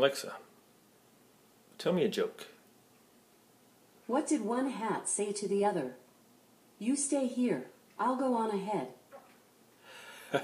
Alexa, tell me a joke. What did one hat say to the other? You stay here. I'll go on ahead.